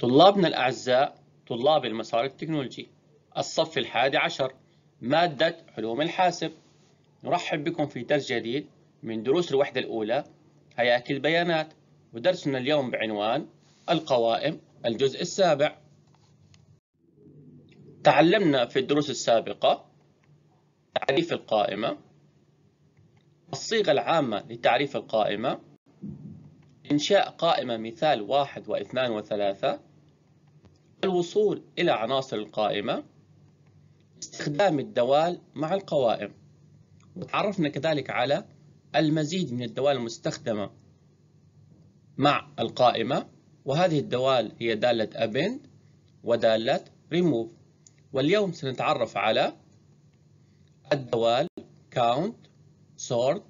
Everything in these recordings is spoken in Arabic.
طلابنا الأعزاء طلاب المسار التكنولوجي. الصف الحادي عشر مادة علوم الحاسب. نرحب بكم في درس جديد من دروس الوحدة الأولى هياكل البيانات. ودرسنا اليوم بعنوان القوائم الجزء السابع. تعلمنا في الدروس السابقة تعريف القائمة الصيغة العامة لتعريف القائمة إنشاء قائمة مثال واحد واثنان وثلاثة. الوصول إلى عناصر القائمة. استخدام الدوال مع القوائم. وتعرفنا كذلك على المزيد من الدوال المستخدمة مع القائمة. وهذه الدوال هي دالة append ودالة remove واليوم سنتعرف على الدوال count sort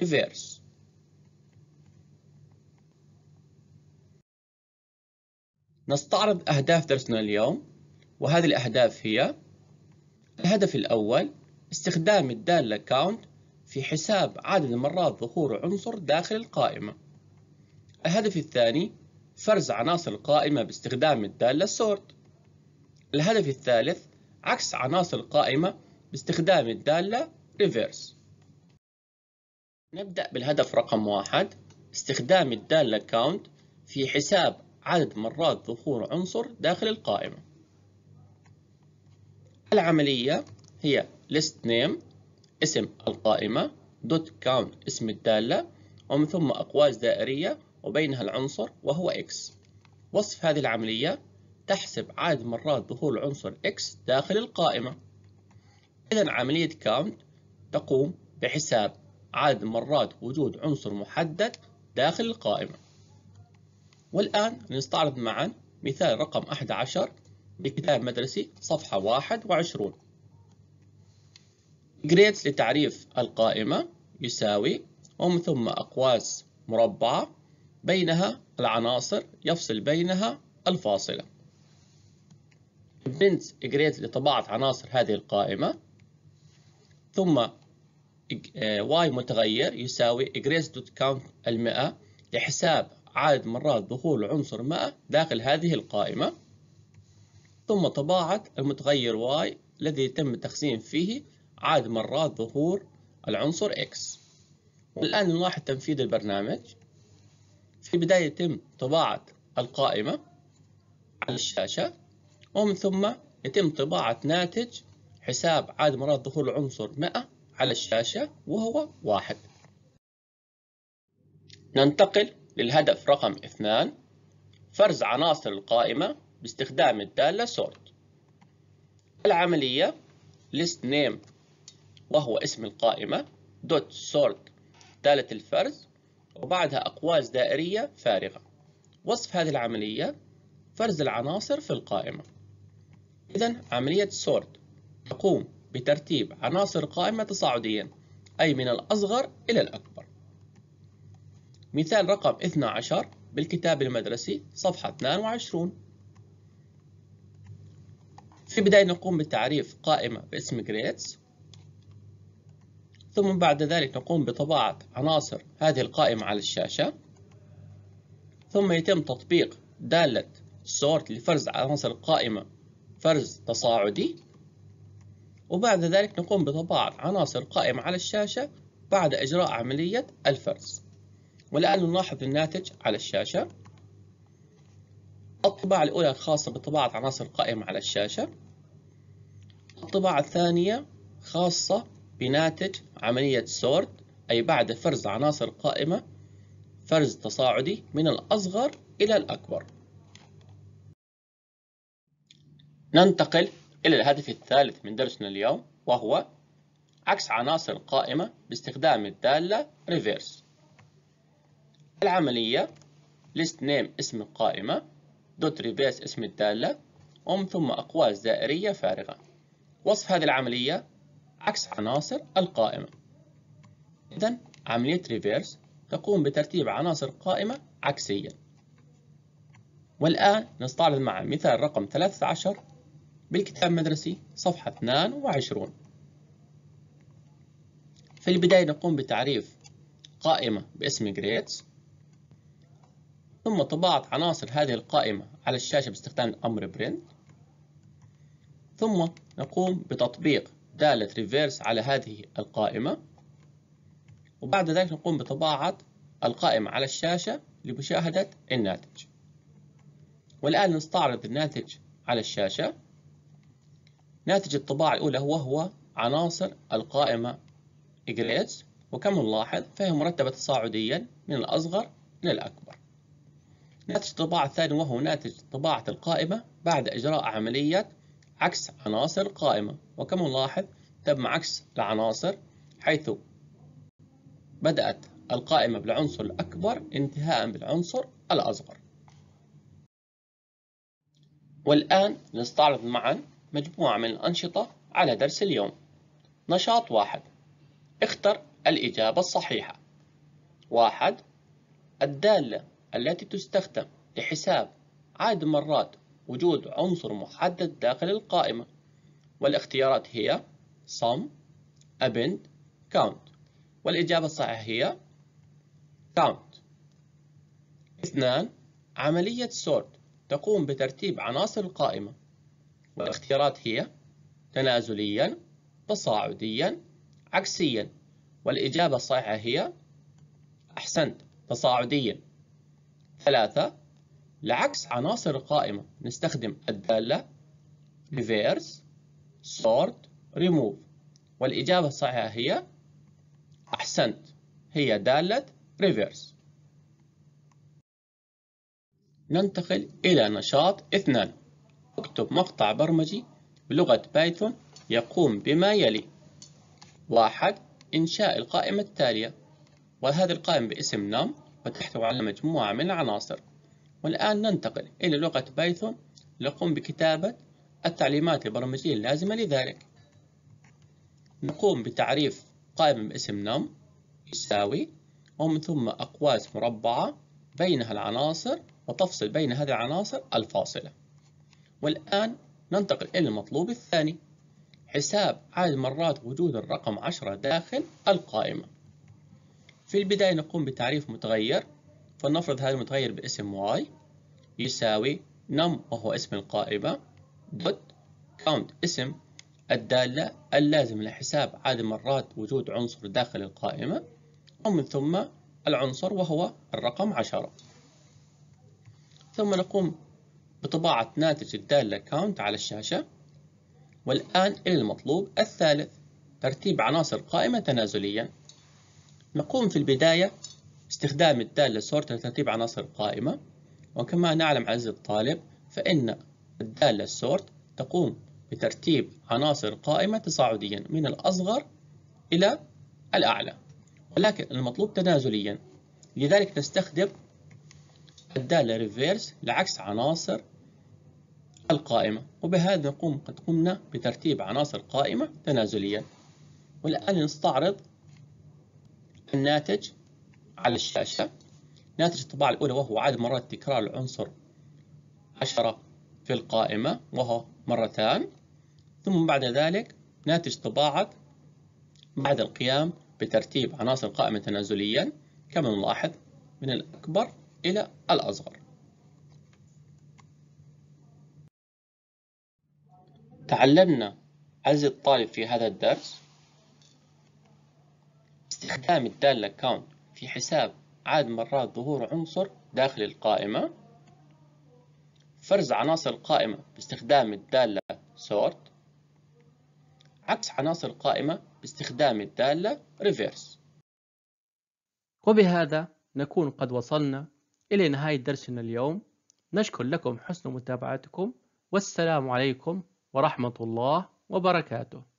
reverse نستعرض أهداف درسنا اليوم وهذه الأهداف هي الهدف الأول استخدام الدالة count في حساب عدد مرات ظهور عنصر داخل القائمة. الهدف الثاني فرز عناصر القائمة باستخدام الدالة sort. الهدف الثالث عكس عناصر القائمة باستخدام الدالة reverse. نبدأ بالهدف رقم واحد استخدام الدالة count في حساب عدد مرات ظهور عنصر داخل القائمة. العملية هي list name اسم القائمة dot count اسم الدالة ومن ثم أقواس دائرية وبينها العنصر وهو x. وصف هذه العملية تحسب عدد مرات ظهور العنصر x داخل القائمة. إذا عملية count تقوم بحساب عدد مرات وجود عنصر محدد داخل القائمة. والآن نستعرض معا مثال رقم 11 بكتاب مدرسي صفحة 21 grades لتعريف القائمة يساوي ومن ثم أقواس مربعة بينها العناصر يفصل بينها الفاصلة. print grades لطباعة عناصر هذه القائمة ثم y متغير يساوي grades.count المئة لحساب عدد مرات ظهور العنصر 100 داخل هذه القائمة ثم طباعة المتغير y الذي يتم التخزين فيه عدد مرات ظهور العنصر x. والآن نلاحظ تنفيذ البرنامج. في البداية يتم طباعة القائمة على الشاشة ومن ثم يتم طباعة ناتج حساب عدد مرات ظهور العنصر 100 على الشاشة وهو واحد. ننتقل للهدف رقم اثنان فرز عناصر القائمة باستخدام الدالة sort العملية list name وهو اسم القائمة dot sort دالة الفرز وبعدها أقواس دائرية فارغة. وصف هذه العملية فرز العناصر في القائمة. إذا عملية sort تقوم بترتيب عناصر القائمة تصاعديا أي من الأصغر إلى الأكبر. مثال رقم 12 بالكتاب المدرسي صفحة 22 في البداية نقوم بتعريف قائمة باسم grades ثم بعد ذلك نقوم بطباعة عناصر هذه القائمة على الشاشة ثم يتم تطبيق دالة sort لفرز عناصر القائمة فرز تصاعدي وبعد ذلك نقوم بطباعة عناصر القائمة على الشاشة بعد إجراء عملية الفرز. والآن نلاحظ الناتج على الشاشة. الطباعة الأولى خاصة بطباعة عناصر القائمة على الشاشة. الطباعة الثانية خاصة بناتج عملية سورت أي بعد فرز عناصر القائمة فرز تصاعدي من الأصغر إلى الأكبر. ننتقل إلى الهدف الثالث من درسنا اليوم وهو عكس عناصر القائمة باستخدام الدالة reverse العملية. List name اسم القائمة dot reverse اسم الدالة. ومن ثم أقواس دائرية فارغة. وصف هذه العملية عكس عناصر القائمة. إذا عملية reverse تقوم بترتيب عناصر القائمة عكسيا والآن نستعرض مع مثال رقم 13 بالكتاب المدرسي صفحة 22 في البداية نقوم بتعريف قائمة باسم grades. ثم طباعة عناصر هذه القائمة على الشاشة باستخدام أمر print ثم نقوم بتطبيق دالة reverse على هذه القائمة. وبعد ذلك نقوم بطباعة القائمة على الشاشة لمشاهدة الناتج. والآن نستعرض الناتج على الشاشة. ناتج الطباعة الأولى وهو عناصر القائمة grades وكما نلاحظ؟ فهي مرتبة تصاعديا من الأصغر إلى الأكبر. ناتج الطباعة الثاني وهو ناتج طباعة القائمة بعد إجراء عملية عكس عناصر القائمة وكما نلاحظ؟ تم عكس العناصر حيث بدأت القائمة بالعنصر الأكبر انتهاء بالعنصر الأصغر. والآن نستعرض معا مجموعة من الأنشطة على درس اليوم. نشاط واحد. اختر الإجابة الصحيحة. واحد. الدالة التي تستخدم لحساب عدد مرات وجود عنصر محدد داخل القائمة. والاختيارات هي sum, append, count. والإجابة الصحيحة هي count. اثنان عملية sort تقوم بترتيب عناصر القائمة. والاختيارات هي تنازليا تصاعديا عكسيا. والإجابة الصحيحة هي أحسنت تصاعديا. ثلاثة لعكس عناصر القائمة نستخدم الدالة reverse sort remove. والإجابة الصحيحة هي أحسنت. هي دالة reverse. ننتقل إلى نشاط اثنان. اكتب مقطع برمجي بلغة بايثون يقوم بما يلي. واحد إنشاء القائمة التالية. وهذه القائمة باسم نام. وتحتوي على مجموعة من العناصر والآن ننتقل إلى لغة بايثون نقوم بكتابة التعليمات البرمجية اللازمة لذلك. نقوم بتعريف قائمة باسم نم يساوي ومن ثم أقواس مربعة بينها العناصر وتفصل بين هذه العناصر الفاصلة. والآن ننتقل إلى المطلوب الثاني حساب عدد مرات وجود الرقم 10 داخل القائمة. في البداية نقوم بتعريف متغير فلنفرض هذا المتغير باسم y يساوي num وهو اسم القائمة دوت count اسم الدالة اللازم لحساب عدد مرات وجود عنصر داخل القائمة ومن ثم العنصر وهو الرقم 10 ثم نقوم بطباعة ناتج الدالة count على الشاشة والآن إلى المطلوب الثالث ترتيب عناصر القائمة تنازليا. نقوم في البداية باستخدام الدالة sort لترتيب عناصر القائمة وكما نعلم عزيزي الطالب فإن الدالة sort تقوم بترتيب عناصر القائمة تصاعديا من الأصغر إلى الأعلى ولكن المطلوب تنازليا. لذلك نستخدم الدالة reverse لعكس عناصر القائمة وبهذا نقوم قد قمنا بترتيب عناصر القائمة تنازليا. والآن نستعرض الناتج على الشاشة. ناتج الطباعة الأولى وهو عدد مرات تكرار العنصر عشرة في القائمة وهو مرتان. ثم بعد ذلك ناتج طباعة بعد القيام بترتيب عناصر القائمة تنازليا كما نلاحظ من الأكبر إلى الأصغر. تعلمنا عزيزي الطالب في هذا الدرس استخدام الدالة count في حساب عدد مرات ظهور عنصر داخل القائمة. فرز عناصر القائمة باستخدام الدالة sort. عكس عناصر القائمة باستخدام الدالة reverse. وبهذا نكون قد وصلنا إلى نهاية درسنا اليوم. نشكر لكم حسن متابعتكم. والسلام عليكم ورحمة الله وبركاته.